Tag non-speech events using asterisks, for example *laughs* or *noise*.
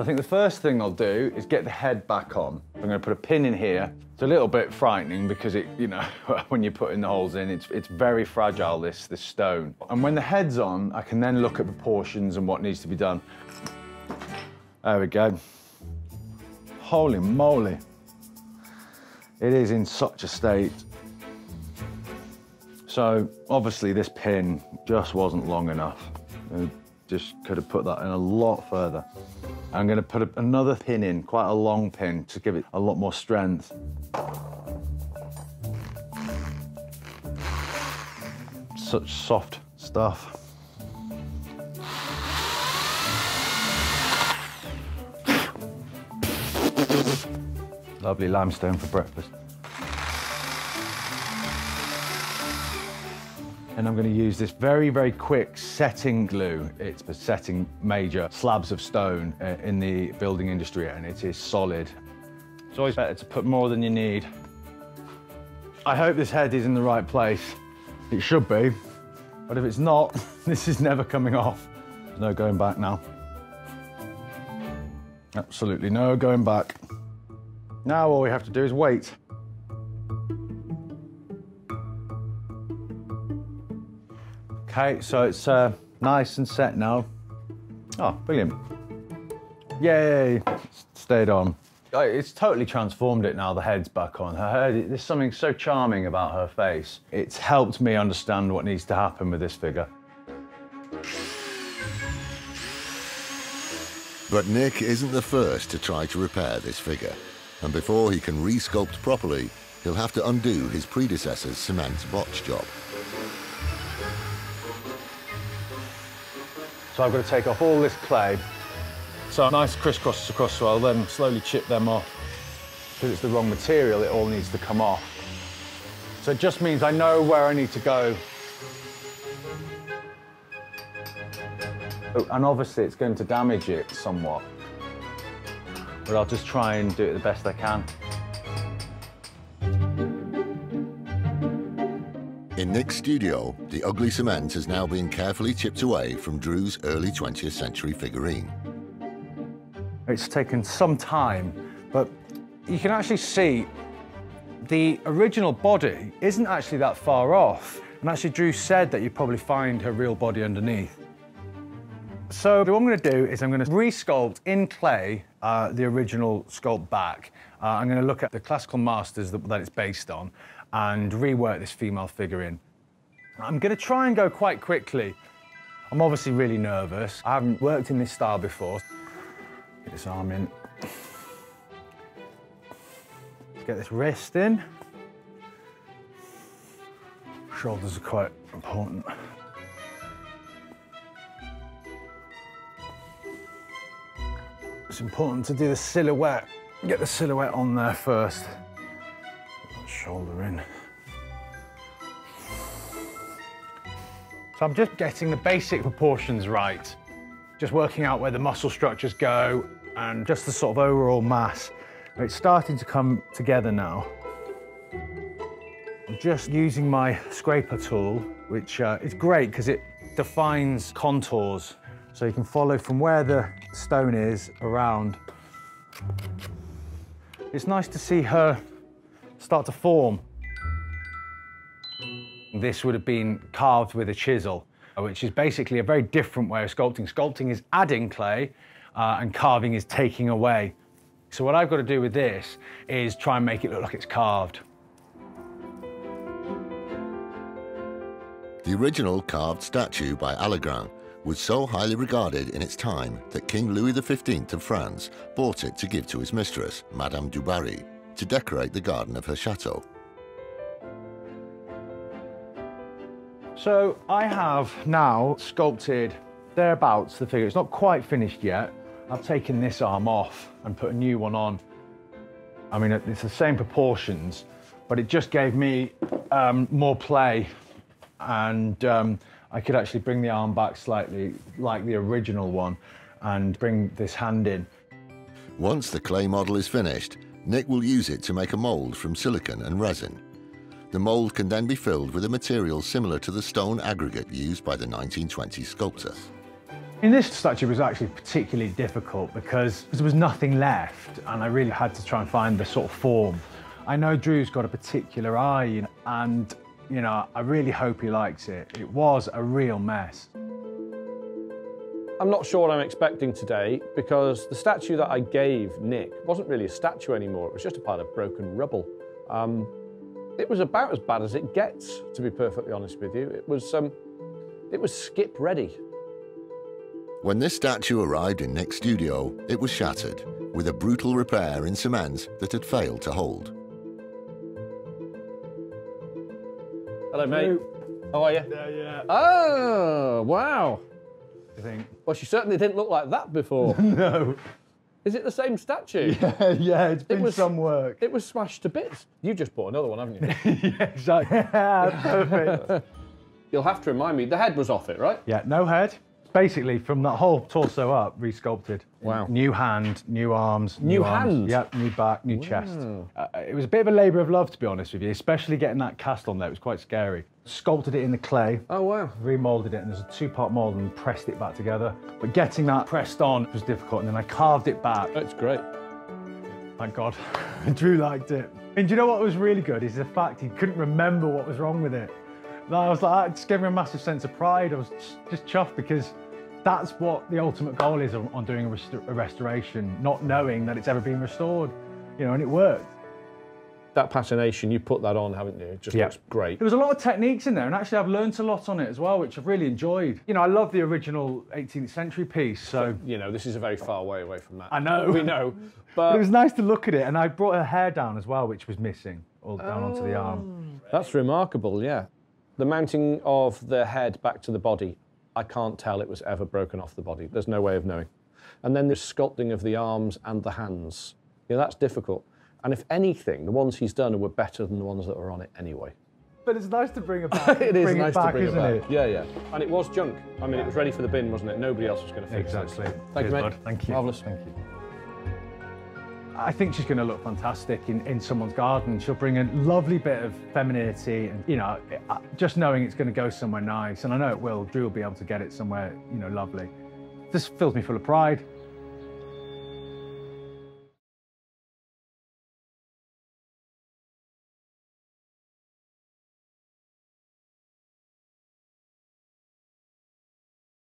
I think the first thing I'll do is get the head back on. I'm going to put a pin in here. It's a little bit frightening because it, you know, *laughs* when you're putting the holes in, it's, it's very fragile, this, this stone. And when the head's on, I can then look at proportions and what needs to be done. There we go. Holy moly. It is in such a state. So obviously this pin just wasn't long enough. I just could have put that in a lot further. I'm going to put another pin in, quite a long pin, to give it a lot more strength. Such soft stuff. Lovely limestone for breakfast. And I'm going to use this very, very quick setting glue. It's for setting major slabs of stone uh, in the building industry, and it is solid. It's always better to put more than you need. I hope this head is in the right place. It should be, but if it's not, *laughs* this is never coming off. There's no going back now. Absolutely no going back. Now all we have to do is wait. Okay, so it's uh, nice and set now. Oh, brilliant. Yay, stayed on. Oh, it's totally transformed it now, the head's back on. Her head, there's something so charming about her face. It's helped me understand what needs to happen with this figure. But Nick isn't the first to try to repair this figure. And before he can resculpt properly, he'll have to undo his predecessor's cement botch job. So I've got to take off all this clay. So nice crisscross across so I'll then slowly chip them off. Because it's the wrong material, it all needs to come off. So it just means I know where I need to go. Oh, and obviously it's going to damage it somewhat. But I'll just try and do it the best I can. In Nick's studio, the ugly cement has now been carefully chipped away from Drew's early 20th century figurine. It's taken some time, but you can actually see the original body isn't actually that far off. And actually Drew said that you'd probably find her real body underneath. So what I'm going to do is I'm going to resculpt in clay uh, the original sculpt back. Uh, I'm going to look at the classical masters that, that it's based on and rework this female figure in. I'm going to try and go quite quickly. I'm obviously really nervous. I haven't worked in this style before. Get this arm in. Get this wrist in. Shoulders are quite important. It's important to do the silhouette. Get the silhouette on there first shoulder in. So I'm just getting the basic proportions right, just working out where the muscle structures go and just the sort of overall mass. It's starting to come together now. I'm just using my scraper tool, which uh, is great because it defines contours. So you can follow from where the stone is around. It's nice to see her start to form. This would have been carved with a chisel, which is basically a very different way of sculpting. Sculpting is adding clay uh, and carving is taking away. So what I've got to do with this is try and make it look like it's carved. The original carved statue by Allegrain was so highly regarded in its time that King Louis XV of France bought it to give to his mistress, Madame du Barry, to decorate the garden of her chateau. So I have now sculpted thereabouts the figure. It's not quite finished yet. I've taken this arm off and put a new one on. I mean, it's the same proportions, but it just gave me um, more play and um, I could actually bring the arm back slightly like the original one and bring this hand in. Once the clay model is finished, Nick will use it to make a mould from silicon and resin. The mould can then be filled with a material similar to the stone aggregate used by the 1920 sculptor. In this statue was actually particularly difficult because there was nothing left and I really had to try and find the sort of form. I know Drew's got a particular eye and, you know, I really hope he likes it. It was a real mess. I'm not sure what I'm expecting today because the statue that I gave Nick wasn't really a statue anymore. It was just a pile of broken rubble. Um, it was about as bad as it gets, to be perfectly honest with you. It was, um, it was skip ready. When this statue arrived in Nick's studio, it was shattered, with a brutal repair in cement that had failed to hold. Hello, mate. How are you? Yeah, yeah. Oh, wow. I think. Well, she certainly didn't look like that before. *laughs* No. Is it the same statue? *laughs* Yeah, yeah, it's been was- some work. It was smashed to bits. You just bought another one, haven't you? *laughs* yeah, exactly. Perfect. You'll have to remind me. The head was off it, right? Yeah, no head. Basically, from that whole torso up, resculpted. Wow. New hand, new arms. New arms. hand? Yep, new back, new chest. Uh, it was a bit of a labour of love, to be honest with you, especially getting that cast on there. It was quite scary. Sculpted it in the clay, Oh, wow. remoulded it, and there's a two-part mould, and pressed it back together. But getting that pressed on was difficult, and then I carved it back. That's great. Thank God. *laughs* Drew liked it. And do you know what was really good is the fact he couldn't remember what was wrong with it. And I was like, it just gave me a massive sense of pride. I was just chuffed because that's what the ultimate goal is on, on doing a, rest- a restoration, not knowing that it's ever been restored, you know, and it worked. That patination, you put that on, haven't you? It just Yeah. looks great. There was a lot of techniques in there, and actually I've learnt a lot on it as well, which I've really enjoyed. You know, I love the original 18th century piece, so You know, this is a very far way away from that. I know. We know. *laughs* but it was nice to look at it, and I brought her hair down as well, which was missing, all down onto the arm. Oh. that's remarkable, yeah. The mounting of the head back to the body, I can't tell it was ever broken off the body. There's no way of knowing. And then the sculpting of the arms and the hands. Yeah, that's difficult. And if anything, the ones he's done were better than the ones that were on it anyway. But it's nice to bring it *laughs* back. It is bring nice it back, to bring isn't it it? back. Yeah, yeah. And it was junk. I mean, it was ready for the bin, wasn't it? Nobody else was going to fix Exactly. it. Exactly. Thank Cheers, you, mate. bud. Thank you. Marvellous. Thank you. I think she's going to look fantastic in, in someone's garden. She'll bring a lovely bit of femininity, and you know, just knowing it's going to go somewhere nice, and I know it will. Drew will be able to get it somewhere, you know, lovely. This fills me full of pride.